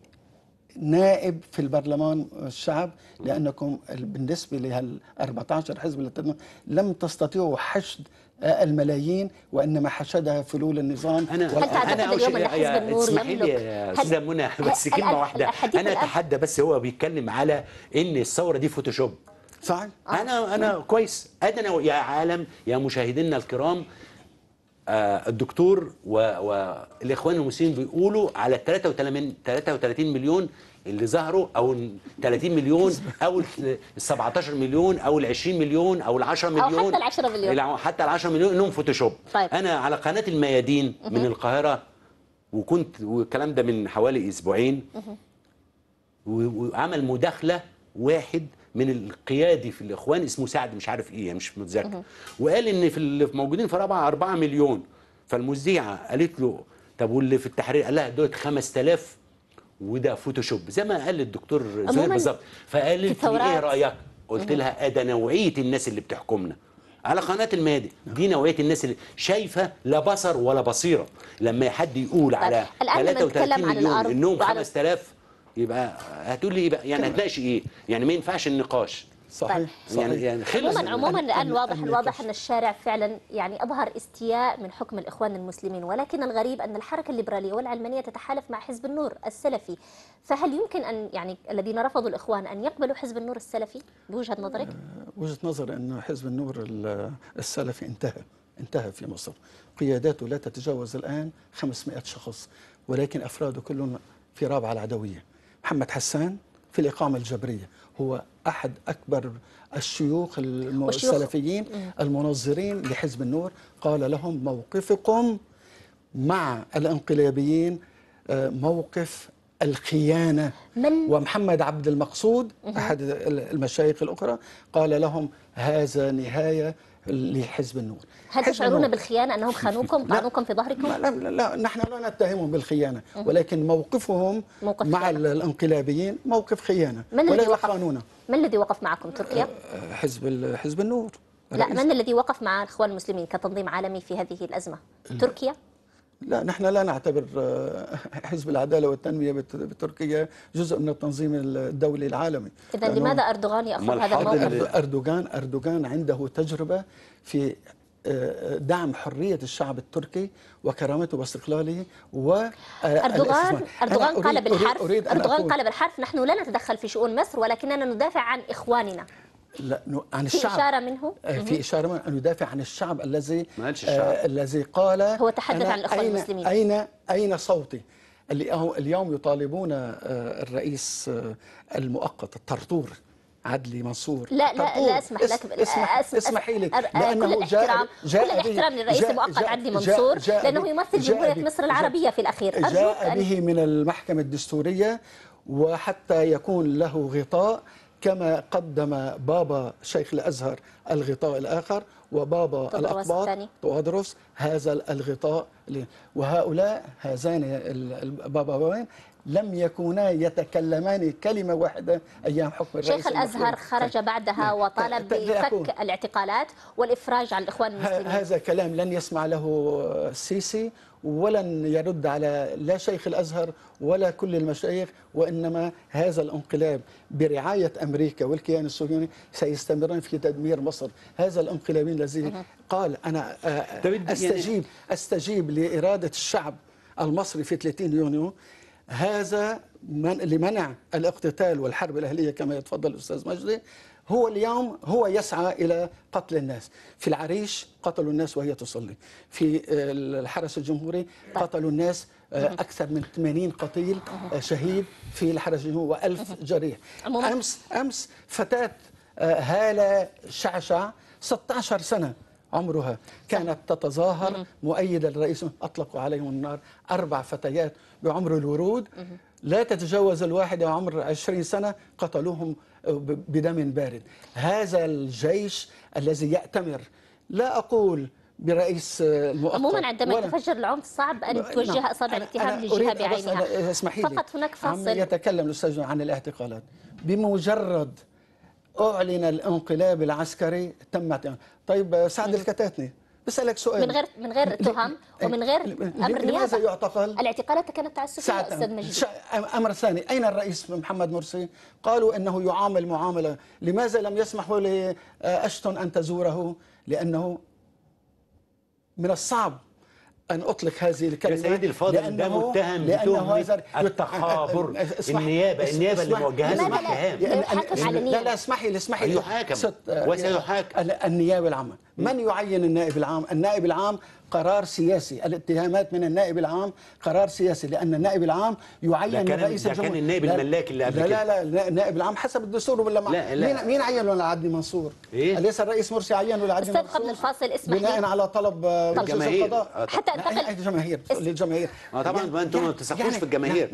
نائب في البرلمان الشعب لأنكم ال- بالنسبة لهال 14 حزب اللي لم تستطيعوا حشد الملايين وإنما حشدها فلول النظام. أنا هل تعتقد أنا اليوم أن حزب النور اسمحي لي يا استاذه منى بس كلمه واحدة. أنا أتحدى بس هو بيتكلم على إن الثورة دي فوتوشوب. صحيح. أنا أنا كويس. ادنا يا عالم يا مشاهدينا الكرام الدكتور و- والاخوان المسلمين بيقولوا على ال 33 33 مليون اللي ظهروا أو ال 30 مليون أو ال 17 مليون أو ال 20 مليون أو ال 10 أو مليون حتى ال 10 مليون. حتى ال 10 مليون انهم فوتوشوب طيب. أنا على قناة الميادين من القاهرة وكنت والكلام ده من حوالي أسبوعين وعمل مداخلة واحد من القيادي في الإخوان اسمه سعد مش عارف إيه مش متذكر. وقال إن في اللي موجودين في رابعة 4 مليون. فالمذيعة قالت له طب واللي في التحرير؟ قال لها دول 5000 وده Photoshop. زي ما قال الدكتور زهير بالظبط. فقالت لي إيه. رأيك؟ قلت لها ده نوعية الناس اللي بتحكمنا. على قناة الميادين دي نوعية الناس اللي شايفة لا بصر ولا بصيرة. لما حد يقول على الآن لما 33 نتكلم عن مليون الأرض إنهم وعلى- 5000 يبقى هتقول لي إيه بقى؟ يعني هتناقش إيه؟ يعني ما ينفعش النقاش. صحيح. صحيح. يعني يعني عموما عموما الان واضح الواضح إن الشارع فعلا يعني أظهر استياء من حكم الإخوان المسلمين ولكن الغريب أن الحركة الليبرالية والعلمانية تتحالف مع حزب النور السلفي. فهل يمكن ان يعني الذين رفضوا الإخوان أن يقبلوا حزب النور السلفي؟ بوجهة نظرك؟ وجهة نظر أن حزب النور ال- السلفي انتهى انتهى في مصر. قياداته لا تتجاوز الآن 500 شخص ولكن أفراده كلهم في رابعة العدوية. محمد حسان في الإقامة الجبرية. هو أحد أكبر الشيوخ السلفيين المنظرين لحزب النور. قال لهم موقفكم مع الانقلابيين آه، موقف الخيانة من- ومحمد عبد المقصود أحد المشايخ الأخرى قال لهم هذا نهاية لحزب النور هل حزب تشعرون بالخيانة أنهم خانوكم. طعنوكم في ظهركم؟ لا, لا, لا نحن لا نتهمهم بالخيانة ولكن موقفهم موقف مع خيانة. الانقلابيين موقف خيانة من الذي وقف؟ يخانون من الذي وقف معكم تركيا؟ حزب ال- حزب النور لا من الذي وقف مع الإخوان المسلمين كتنظيم عالمي في هذه الأزمة؟ تركيا؟ لا نحن لا نعتبر آه، حزب العدالة والتنمية بت- بتركيا جزء من التنظيم الدولي العالمي لأنه لماذا أردوغان يأخذ أمال هذا الموقف؟ أردوغان أردوغان عنده تجربة في آه، دعم حرية الشعب التركي وكرامته واستقلاله و آه، أردوغان. أردوغان قال بالحرف أريد أردوغان قال بالحرف نحن لا نتدخل في شؤون مصر ولكننا ندافع عن إخواننا لا نو- عن في الشعب إشارة منه آه، في إشارة من أن يدافع عن الشعب الذي ما قالش الشعب. آه الذي قال هو تحدث عن الإخوان أين المسلمين. أين أين صوتي؟ اللي اليوم يطالبون آه، الرئيس آه، المؤقت الطرطور عدلي منصور لا لا. لا أسمح اس- لك اسمح اسمحي لي آه، كل الاحترام كل به- الاحترام للرئيس جاء- المؤقت جاء- عدلي جاء- منصور جاء لأنه به- يمثل جاء جمهورية به- مصر العربية في الأخير أرجوك جاء به من المحكمة الدستورية وحتى يكون له غطاء كما قدم بابا شيخ الأزهر الغطاء الآخر وبابا الأقباط. تودروس هذا الغطاء وهؤلاء هذان ال- البابوين لم يكونا يتكلمان كلمة واحدة أيام حكم الرئيس شيخ الأزهر المخلوع. خرج بعدها وطالب ت- أقول. بفك الاعتقالات والإفراج عن الإخوان المسلمين هذا كلام لن يسمع له السيسي ولن يرد على لا شيخ الأزهر ولا كل المشايخ وإنما هذا الانقلاب برعاية أمريكا والكيان الصهيوني سيستمرون في تدمير مصر، هذا الانقلابي الذي قال أنا آه، يعني- أستجيب أستجيب لإرادة الشعب المصري في 30 يونيو. هذا من لمنع الاقتتال والحرب الأهلية كما يتفضل الأستاذ مجدي. هو اليوم هو يسعى إلى قتل الناس. في العريش قتلوا الناس وهي تصلي. في الحرس الجمهوري قتلوا الناس آه، أكثر من 80 قتيل آه، شهيد في الحرس الجمهوري و1000 جريح. أمس أمس فتاة آه، هالة شعشع 16 سنة عمرها كانت تتظاهر. مؤيدة للرئيس أطلقوا عليهم النار أربع فتيات بعمر الورود. لا تتجاوز الواحدة عمر 20 سنة قتلوهم بدم بارد. هذا الجيش الذي يأتمر. لا أقول برئيس المؤقت عموما عندما يتفجر العنف صعب أن نعم. توجه أصابع أنا- الاتهام بس بعينها. اسمحي لي. فقط هناك فاصل. يتكلم الأستاذ عن الاعتقالات. بمجرد أعلن الانقلاب العسكري تمت طيب سعد الكتاتني. بسألك سؤال. من غير من غير تهم ومن غير أمر لماذا نيابه يعتقل؟ الاعتقالات كانت تعسفيه أستاذ مجدي شا- أمر ثاني. أين الرئيس محمد مرسي؟ قالوا أنه يعامل معاملة. لماذا لم يسمحوا لأشتون أن تزوره؟ لأنه من الصعب أن أطلق هذه الكلمة. يا سيدي الفاضل ده لأنه- متهم بتهمة هذا- التخابر. اسمح- النيابة- اس- النيابة اللي اسمح- موجهة لماذا لا- لا اسمحي لي اسمحي لي يحاكم وسيحاكم. ال- النيابة العامة. من يعين النائب العام؟ النائب العام قرار سياسي. الاتهامات من النائب العام قرار سياسي لأن النائب العام يعين من رئيس ده كان النائب لا- الملاكي اللي قبل لا كده. لا لا النائب العام حسب الدستور ولا ما؟ لا، لا. مين مين عين ولا عدلي منصور. إيه؟ أليس الرئيس مرسي عين ولا عدلي أستاذ منصور؟ قبل الفاصل اسمح لي. بناء على طلب آه، مجلس الجماهير. القضاء. آه، حتى لا، انتقل الجماهير للجماهير. طبعاً، ما أنتم ما بتثقوش في الجماهير.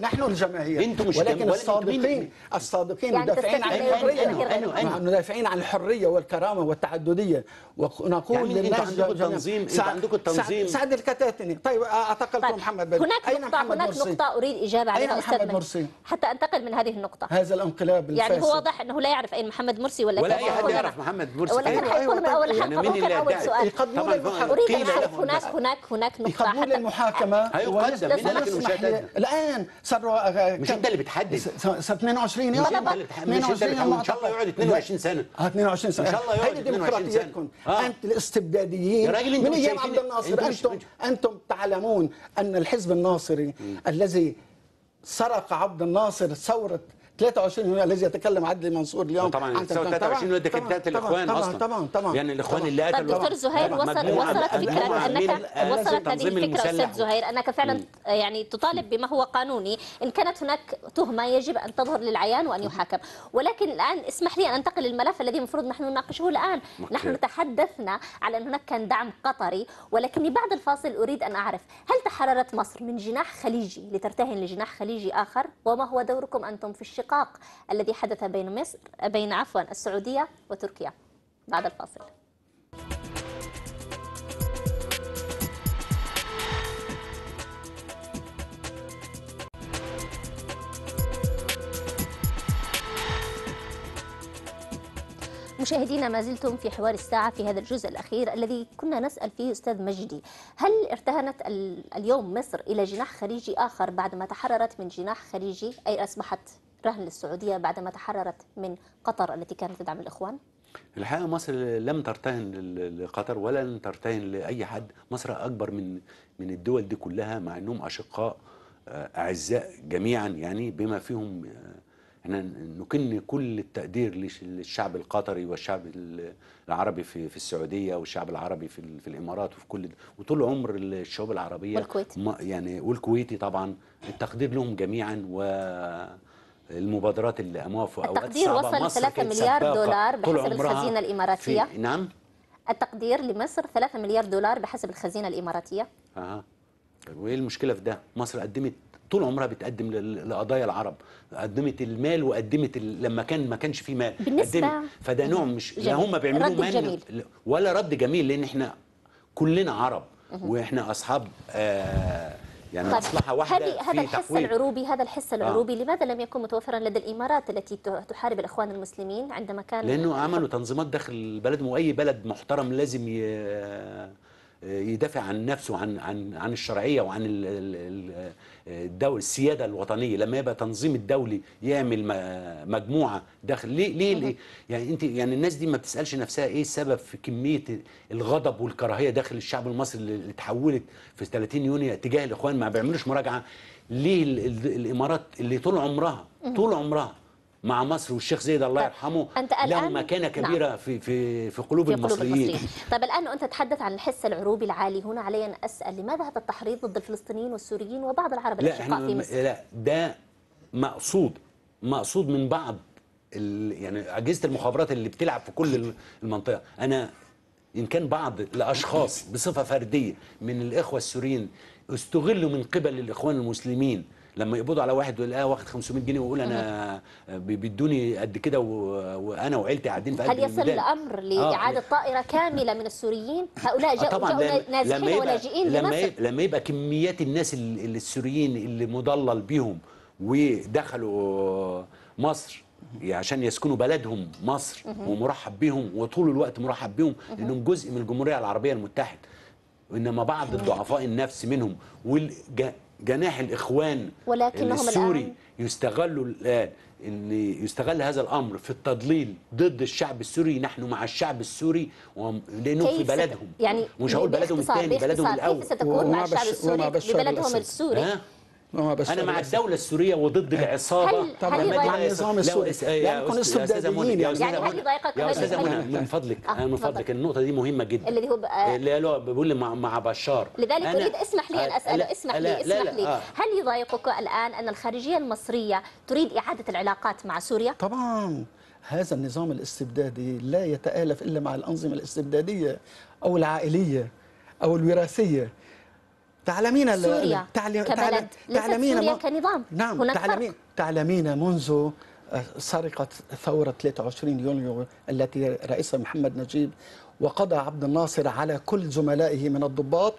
نحن, الجماهير. أنتم مش ولكن الصادقين الصادقين يعني مدافعين عن الحرية. مدافعين عن الحرية والكرامة والتعددية. ونقول يعني للناس عندكم جميعاً. تنظيم- أنتوا سعد- عندكم تنظيم. سعد- الكتاتني طيب اعتقلتم طيب محمد بدر هناك أين نقطة محمد هناك مرسي نقطة أريد إجابة أين عليها محمد أستاذ. مرسي؟ حتى أنتقل من هذه النقطة هذا الانقلاب يعني الفاسد هو واضح أنه لا يعرف أين محمد مرسي ولا ولا كيف أي حد يعرف. محمد مرسي. ولكن أيوة، أيوة، من أول. حلقة يعني اللي أول؟ سؤال يقدمون. أريد أن أعرف هناك. هناك هناك نقطة يقدمون حتى للمحاكمة مش اسمح لي- هيقدم؟ الآن صاروا آه، مش كم- أنت اللي بتحدد. س- س- 22 يوم مش أنت اللي بتح- مش أنت اللي بتح- وان شاء الله يقعد 22 سنة آه 22 سنة إن شاء الله يقعد هذه 22 سنة. ديمقراطيتكم آه. أنت الاستبداديين. من أيام عبد الناصر؟ أنتوا مش- أنتم أنتم تعلمون أن الحزب الناصري الذي سرق عبد الناصر ثورة 23 يونيو الذي يتكلم عدلي منصور اليوم طبعا عن الثوره 23 ده كانت بدايه الإخوان طبعا أصلا. طبعا طبعا. يعني الإخوان طبعاً. اللي قتلوا دكتور زهير وصل وصلت أنك ال- وصلت هذه أستاذ المسلح. زهير أنك فعلا يعني تطالب بما هو قانوني. إن كانت هناك تهمة يجب أن تظهر للعيان وأن يحاكم. ولكن الآن اسمح لي أن أنتقل للملف الذي المفروض نحن نناقشه الآن. نحن تحدثنا على أن هناك كان دعم قطري ولكني بعد الفاصل أريد أن أعرف هل تحررت مصر من جناح خليجي لترتهن لجناح خليجي آخر؟ وما هو دوركم أنتم في الشقاق الذي حدث بين مصر بين عفوا السعودية وتركيا. بعد الفاصل. مشاهدينا ما زلتم في حوار الساعة في هذا الجزء الأخير الذي كنا نسأل فيه أستاذ مجدي. هل ارتهنت اليوم مصر إلى جناح خليجي آخر بعدما تحررت من جناح خليجي؟ أي أصبحت؟ رهن للسعودية بعدما تحررت من قطر التي كانت تدعم الإخوان؟ الحقيقة مصر لم ترتهن لقطر ولا لن ترتهن لأي حد. مصر أكبر من من الدول دي كلها مع إنهم أشقاء آه، أعزاء جميعا. يعني بما فيهم آه، إحنا نكن كل التقدير للش- للشعب القطري والشعب ال- العربي في في السعودية والشعب العربي في في الإمارات وفي كل وطول عمر الشعوب العربية والكويت. يعني والكويتي طبعا التقدير لهم جميعا و المبادرات اللي قاموها في اوقات التقدير صعبة. وصل مصر 3 كانت مليار دولار بحسب عمرها الخزينة الإماراتية. في نعم التقدير لمصر 3 مليار دولار بحسب الخزينة الإماراتية أها طيب وإيه المشكلة في ده؟ مصر قدمت طول عمرها بتقدم لقضايا العرب قدمت المال وقدمت ال... لما كان ما كانش في مال بالنسبة- قدمت فده نوع مش لا جميل. هم بيعملوه رد من جميل. ولا رد جميل لأن إحنا كلنا عرب وإحنا أصحاب آه يعني طيب مصلحة واحدة هذه هذا الحس العروبي هذا الحس العروبي. لماذا لم يكن متوفرا لدى الإمارات التي تحارب الإخوان المسلمين عندما كان لأنه عملوا تنظيمات داخل بلدهم واي بلد محترم لازم ي- يدافع عن نفسه وعن عن عن الشرعية وعن ال- ال- ال- الدول السيادة الوطنية. لما يبقى تنظيم الدولي يعمل مجموعة داخل ليه ليه, ليه؟ يعني انت يعني الناس دي ما بتسألش نفسها إيه السبب في كمية الغضب والكراهية داخل الشعب المصري اللي اتحولت في 30 يونيو تجاه الإخوان ما بيعملوش مراجعة؟ ليه ال- ال- الإمارات اللي طول عمرها طول عمرها مع مصر والشيخ زايد الله طيب، يرحمه أنت له الآن- مكانة كبيرة في في في قلوب في قلوب المصريين. المصريين. طيب الآن وأنت تتحدث عن الحس العروبي العالي. هنا علي أن أسأل لماذا هذا التحريض ضد الفلسطينيين والسوريين وبعض العرب الأشقاء في مصر؟ لا ده مقصود مقصود من بعض ال يعني أجهزة المخابرات اللي بتلعب في كل ال- المنطقة. أنا إن كان بعض الأشخاص بصفة فردية من الإخوة السوريين استغلوا من قبل الإخوان المسلمين لما يقبضوا على واحد ويلاقيه واخد 500 جنيه ويقول أنا بي- بيدوني قد كده وأنا وعيلتي قاعدين في قلب هل يصل. الأمر آه، لإعادة طائرة كاملة من السوريين؟ هؤلاء آه جاءوا, طبعا جاءوا نازحين ولاجئين لما لما يبقى كميات الناس السوريين اللي مضلل بيهم ودخلوا مصر عشان يسكنوا بلدهم مصر ومرحب بهم وطول الوقت مرحب بهم لانهم جزء من الجمهورية العربية المتحدة. وانما بعض الضعفاء النفس منهم وجناح الإخوان ولكنهم السوري الآن- يستغلوا الآن إن يستغل هذا الأمر في التضليل ضد الشعب السوري نحن مع الشعب السوري لأنهم في بلدهم. يعني مش هقول بلدهم الثاني بلدهم الأول. كيف ستكون ومع مع الشعب السوري ببلدهم. السوري؟ بس أنا مع الدولة السورية وضد العصابة طبعاً مع النظام السوري. لا يعني منى استبداديين يعني. استاذه يعني هل يضايقك يا استاذه؟ منى من فضلك آه، أنا من. فضلك النقطة دي مهمة جدا الذي هو اللي هو بيقول لي مع, مع بشار لذلك أريد أسمح لي أن آه، لا، اسمح لي اسمح لي آه. هل يضايقك الآن أن الخارجية المصرية تريد إعادة العلاقات مع سوريا؟ طبعا هذا النظام الاستبدادي لا يتآلف إلا مع الأنظمة الاستبدادية أو العائلية أو الوراثية تعلمين سوريا تعلم- كبلد تعلمين سوريا كنظام نعم هناك تعلمين فرق. تعلمين منذ آه، سرقة ثورة 23 يوليو التي رئيسها محمد نجيب وقضى عبد الناصر على كل زملائه من الضباط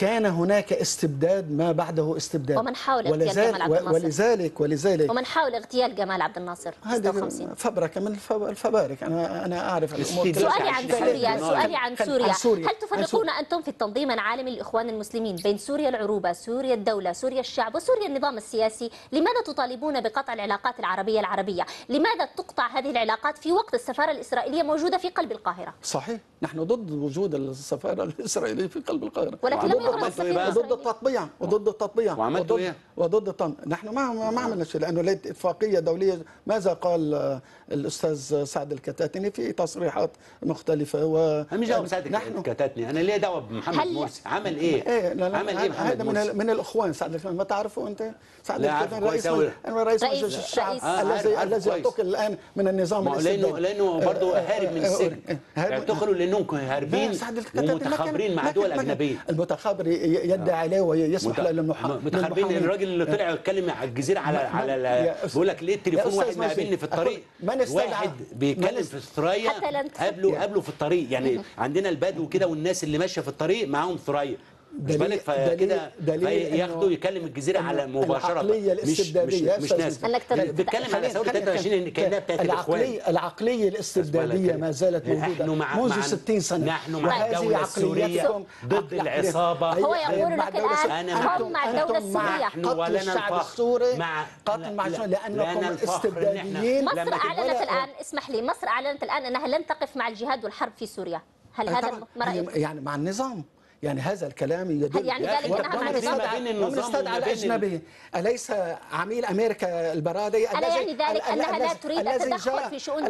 كان هناك استبداد ما بعده استبداد. ومن حاول اغتيال ولذلك- جمال عبد الناصر. ولذلك ولذلك ومن حاول اغتيال جمال عبد الناصر هذه 56 فبركة من الف- الفبارك. أنا أنا أعرف الأمور استدراك. سؤالي عن سوريا سؤالي عن سوريا. عن سوريا. هل تفرقون سوريا. أنتم في التنظيم العالمي للإخوان المسلمين بين سوريا العروبة سوريا الدولة سوريا الشعب وسوريا النظام السياسي؟ لماذا تطالبون بقطع العلاقات العربية العربية؟ لماذا تقطع هذه العلاقات في وقت السفارة الإسرائيلية موجودة في قلب القاهرة؟ صحيح. نحن ضد وجود السفارة الإسرائيلية في قلب القاهرة. ولكن لم السفير إيه بقى؟ وضد التطبيع وضد التطبيع وعملتوا وضد إيه؟ وضد الطن نحن ما ما ما عملنا شيء لأنه لقيت إتفاقية دولية. ماذا قال آه، الأستاذ سعد الكتاتني؟ في تصريحات مختلفة و أنا مش دعوه بسعد نحن كتاتني أنا ليه دعوه بمحمد مرسي؟ عمل إيه؟ إيه لا لا عمل إيه محمد هذا من ال- مرسي من الإخوان سعد الكتاتني. ما تعرفه أنت؟ سعد الكتاتني رئيس رئيس مجلس الشعب آه، الذي الذي. اعتقل الآن من النظام الاستبدادي. لأنه برضه آه، هارب من السجن. هارب- اعتقلوا لأنهم هاربين الكتاتني ومتخابرين مع دول أجنبية. المتخابر ي- يدعي عليه ويسمح له للمحا- متخابرين للمحامين. الراجل اللي طلع يتكلم على الجزيرة على على بيقول لك ليه التليفون واحد مقابلني في الطريق؟ واحد بيتكلم في لن تس- قابله قابله في الطريق. يعني عندنا البدو كده والناس اللي ماشية في الطريق معاهم ثريا بالك فكده دليل- دليل ياخدوا يكلم الجزيرة على مباشرة. مش مش مش ناس. بتتكلم على ثوره خلينا- 23 كأنها بتاعت الإخوان. العقلية العقلية الاستبدادية ما زالت موجودة. نحن مع منذ مع 60 سنة. نحن مع السورية عقليتكم ضد العصابة. هي- هو يقول مع لك. أنا هم مع السورية. نحن قتل ولنا الشعب السوري. مع قتل مع لا- السوري لا- لأنكم لنا الفخر إن إحنا- استبداديين. مصر ولا- الآن اسمح لي مصر أعلنت الآن أنها لن تقف مع الجهاد والحرب في سوريا. هل هذا. ما رأيك؟ هي- يعني مع النظام. يعني هذا الكلام يدل يعني ذلك ومن بين ومن استدعى وما بين ال- الأجنبي أليس عميل أمريكا البرادي ألا يعني ذلك أنها لا تريد التدخل في شؤون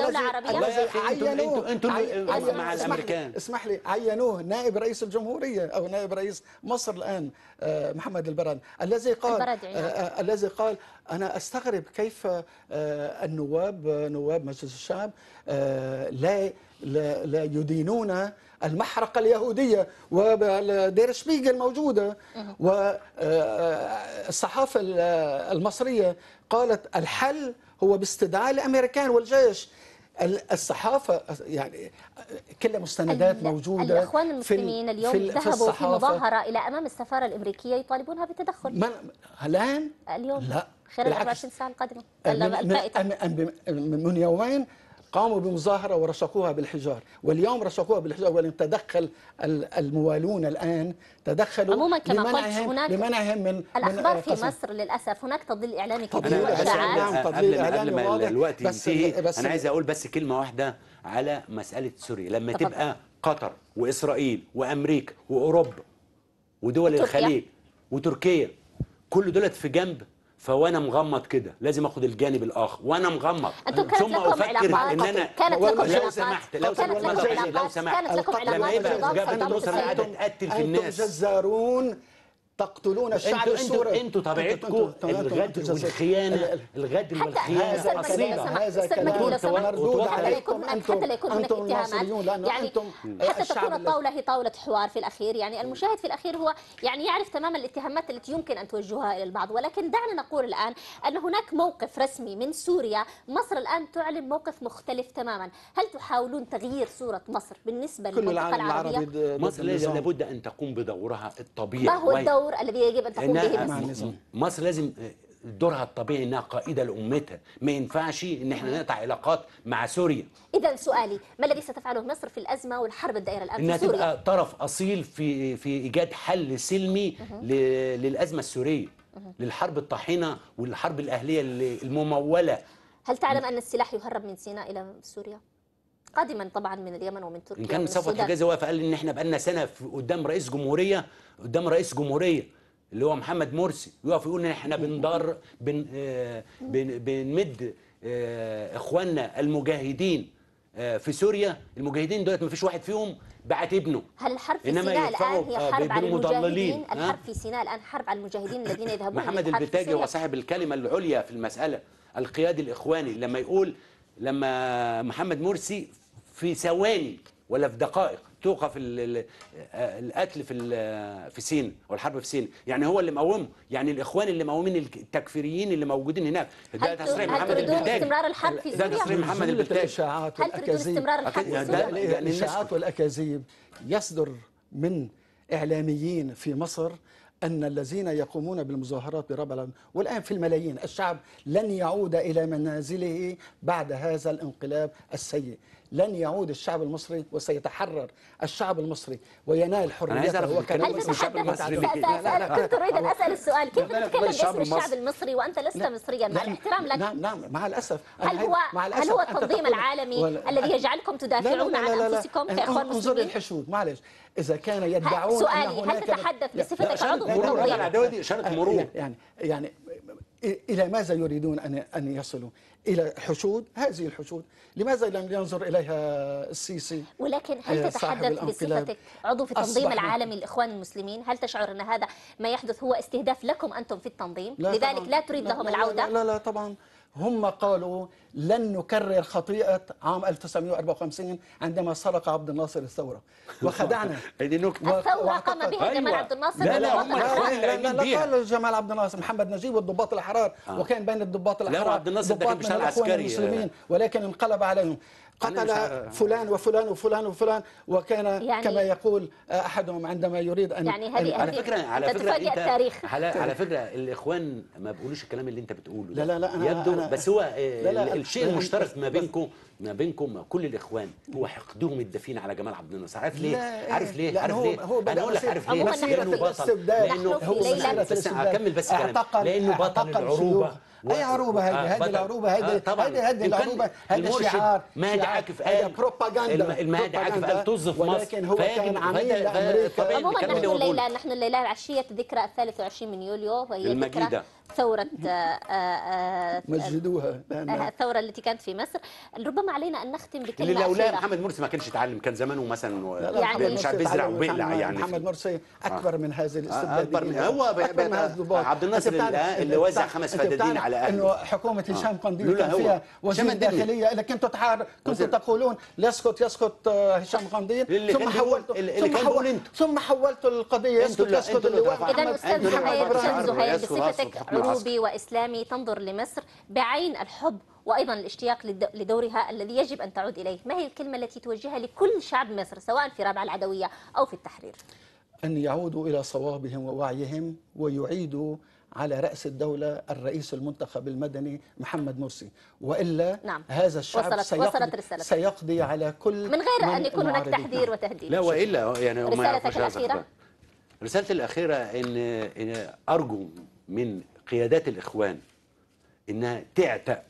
أخي، أنتم- عينوه أنتم- أنتم عي- مع عينوه. اسمح الأمريكان. لي اسمح لي عينوه نائب رئيس الجمهورية أو نائب رئيس مصر الآن آه، محمد البرادي الذي قال البرادعي، آه،. آه، الذي قال أنا أستغرب كيف النواب نواب مجلس الشعب لا لا لا يدينون المحرقة اليهودية ودير شبيجل موجودة والصحافة المصرية قالت الحل هو باستدعاء الأمريكان والجيش. ال- الصحافة يعني كلها مستندات ال- موجودة الإخوان في ال- المسلمين اليوم في ذهبوا في الصحافة. مظاهرة إلى أمام السفارة الأمريكية يطالبونها بالتدخل. من الآن؟ اليوم. لا. خلال بالعكس. 24 ساعة القادمة. من, من, من, من يومين قاموا بمظاهرة ورشقوها بالحجار واليوم رشقوها بالحجار ولم تدخل ال- الموالون الآن تدخلوا عموما كما قلت هناك لمنعهم من الأخبار من في قسم. مصر للأسف هناك تضليل إعلامي تضليل كبير نعم، قبل تضليل ما قبل ما. الوقت بس- ينتهي بس- أنا عايز أقول بس كلمة واحدة على مسألة سوريا لما تفضل. تبقى قطر وإسرائيل وامريكا وأوروبا ودول وتركيا. الخليج وتركيا كل دولت في جنب فوانا مغمض كده لازم آخد الجانب الآخر. وأنا مغمض. ثم لكم أفكر إن أنا كانت لكم لو سمحت- لو كانت سمحت- لكم لو سمحت. كانت لكم القتل- لما يبقى بنظام جبهة صدام النصرة حسين. قاعدة تقتل في الناس. جزارون. تقتلون الشعب أنتوا السوري. أنتوا طبيعتكم الغدر. والخيانة. ال- ال- الغدر حتى والخيانه أستاذ هذا كلام. مردود عليكم. أنتم- حتى لا يكون هناك اتهامات يعني أنتم حتى تكون الطاولة هي طاولة حوار في الأخير. يعني المشاهد في الأخير هو يعني يعرف تماما الاتهامات التي يمكن أن توجهها إلى البعض. ولكن دعنا نقول الآن أن هناك موقف رسمي من سوريا. مصر الآن تعلن موقف مختلف تماما. هل تحاولون تغيير صورة مصر بالنسبة كل للمنطقة العالم العربية؟ العربي ضد مصر. لابد أن تقوم بدورها الطبيعي. ما هو وهي- الدور الذي يجب أن تقوم به إنها مصر. مصر لازم دورها الطبيعي إنها قائدة لأمتها. ما ينفعش إن إحنا نقطع علاقات مع سوريا. إذا سؤالي ما الذي ستفعله مصر في الأزمة والحرب الدائرة الآن إنها في سوريا؟ تبقى طرف أصيل في في إيجاد حل سلمي للأزمة السورية للحرب الطاحنة والحرب الأهلية الممولة. هل تعلم أن السلاح يهرب من سيناء إلى سوريا؟ قادما طبعا من اليمن ومن تركيا إن كان مصطفى السودان. حجازي واقف قال إن إحنا بقالنا سنة قدام رئيس جمهورية قدام رئيس جمهورية اللي هو محمد مرسي يقف يقول إن إحنا بندار بن آه بن بنمد آه إخواننا المجاهدين آه في سوريا المجاهدين دولت ما فيش واحد فيهم بعت ابنه هل الحرب في سيناء الآن هي حرب على المجاهدين؟ الحرب في سيناء الآن حرب على المجاهدين الذين يذهبون محمد البتاجي هو. صاحب الكلمة العليا في المسألة القيادي الإخواني لما يقول لما محمد مرسي في ثواني ولا في دقائق توقف ال- ال- آه، القتل في ال- في سينا والحرب في سينا يعني هو اللي مقومه يعني الإخوان اللي مقومين التكفيريين اللي موجودين هناك. ده هل تصريح هل محمد تريدون البلتاجي استمرار الحرب في ده؟ تصريح محمد البلتاجي تريدون والأكاذيب استمرار الحرب في سوريا؟ يعني الإشاعات والأكاذيب يصدر من إعلاميين في مصر أن الذين يقومون بالمظاهرات بربع والآن في الملايين الشعب لن يعود إلى منازله بعد هذا الانقلاب السيء. لن يعود الشعب المصري وسيتحرر الشعب المصري وينال عايز حريته هو هل بس كان الشعب المصري لا، لا، كنت أريد أن أسأل السؤال كيف تتكلم باسم الشعب المصري. وأنت لست نعم، مصريا مع نعم، الاحترام لك نعم نعم مع الأسف هل هو مع هل الأسف هو أنت التنظيم العالمي الذي يجعلكم تدافعون عن انفسكم كاخوان انظر مسلمين؟ للحشود معلش اذا كان يدعون سؤالي، هل تتحدث بصفتك عضو مرور. دي مرور. يعني يعني إلى ماذا يريدون ان ان يصلوا إلى حشود هذه الحشود لماذا لم ينظر إليها السيسي ولكن هل آه، تتحدث بصفتك عضو في التنظيم العالمي للاخوان المسلمين؟ هل تشعر أن هذا ما يحدث هو استهداف لكم أنتم في التنظيم؟ لا لذلك طبعاً. لا تريد لهم لا العودة؟ لا, لا لا طبعا هم قالوا لن نكرر خطيئة عام 1954 عندما سرق عبد الناصر الثورة وخدعنا الثوره قام بها جمال أيوة. عبد الناصر لا، لا، هم لا لا. قال جمال عبد الناصر محمد نجيب والضباط الاحرار آه. وكان بين الضباط لا، الاحرار وعبد الناصر ده الإخوان عسكري. المسلمين ولكن انقلب عليهم مش قتل. فلان وفلان وفلان وفلان وكان يعني- كما يقول أحدهم عندما يريد أن يعني هذه- أن- على فكرة على فكرة أنت التاريخ. على, على فكرة الإخوان ما بيقولوش الكلام اللي أنت بتقوله. لا، لا، لا، أنا- يبدو أنا- بس هو لا، لا، الشيء المشترك ما بينكم ما بينكم كل الاخوان هو حقدهم الدفين على جمال عبد الناصر. عارف ليه؟ عارف ليه؟ عارف هو- ليه؟ هو أنا أقول لك عارف ليه؟ لأنه بطل. لأنه بس أكمل بس كلام لأنه بطل العروبه. أي عروبة هذه؟ آه، هذه بطل. العروبة آه، هذه طبعاً. هذه هذه العروبة هذا شعار. مهدي. عاكف قال بروباغندا الم- المهدي عاكف قال طز في مصر. ولكن هو كان عميل لأمريكا. عموما نحن هو. الليلة نحن الليلة عشيه ذكرى الثالث والعشرين من يوليو وهي ذكرى ثورة آه، آه، آه، مجدوها الثورة التي كانت في مصر ربما علينا أن نختم اللي بكلمه لولا محمد مرسي ما كانش اتعلم كان زمانه مثلا يعني- محمد مش عارف وبيقلع تعلم- يعني محمد مرسي أكبر من هذه الاستبداديه أكبر من- هو ب- أكبر من ب- هذا الضباط. عبد الناصر اللي- وزع خمس فدادين على أهله. إنه حكومة هشام قنديل لولا كان هو. فيها وزير. داخلية اللي كنتوا تعار كنتوا تقولون يسقط يسقط هشام قنديل ثم حولتوا ثم كان حول- بيقول أنتوا. ثم حولتوا أنتوا يسقط يسقط اللواء. إذا أستاذ زهير بصفتك. عروبي وإسلامي تنظر لمصر بعين الحب وأيضا الاشتياق لد- لدورها الذي يجب أن تعود إليه ما هي الكلمة التي توجهها لكل شعب مصر سواء في رابعة العدوية أو في التحرير أن يعودوا إلى صوابهم ووعيهم ويعيدوا على رأس الدولة الرئيس المنتخب المدني محمد مرسي وإلا نعم. هذا الشعب وصلت- سيقضي, وصلت رسالتك. سيقضي على كل من غير أن يكون هناك. تحذير نعم. وتهديد لا وإلا يعني رسالتك الأخيرة؟ رسالتي الأخيرة ان إن أرجو من قيادات الإخوان إنها تعتق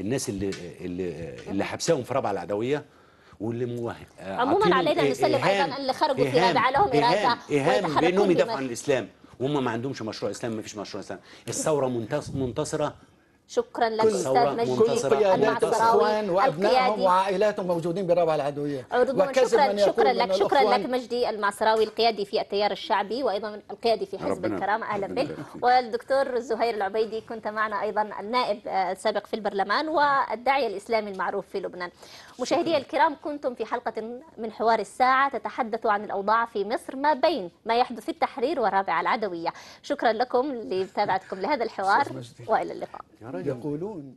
الناس اللي اللي اللي حبساهم في رابعة العدوية واللي موه... عموماً عاطينهم علينا نسلم أيضاً اللي خرجوا في رابعة لهم إيهام- إيهام بانهم يدافعوا عن الإسلام. وهم ما عندهمش مشروع إسلام ما فيش مشروع إسلام. الثورة منتص- منتصرة شكرا لك ثورة مجدي كل. قيادات وأبنائهم القيادي وعائلاتهم موجودين عموما وكذب شكرا شكرا من لك شكرا لك مجدي المعصراوي القيادي في التيار الشعبي وأيضا القيادي في حزب ربنا- الكرامة أهلا بك. والدكتور زهير العبيدي كنت معنا أيضا النائب السابق في البرلمان والداعيه الإسلامي المعروف في لبنان مشاهدي الكرام كنتم في حلقة من حوار الساعة تتحدث عن الأوضاع في مصر ما بين ما يحدث في التحرير والرابعه العدوية. شكرا لكم لمتابعتكم لهذا الحوار. وإلى اللقاء. يقولون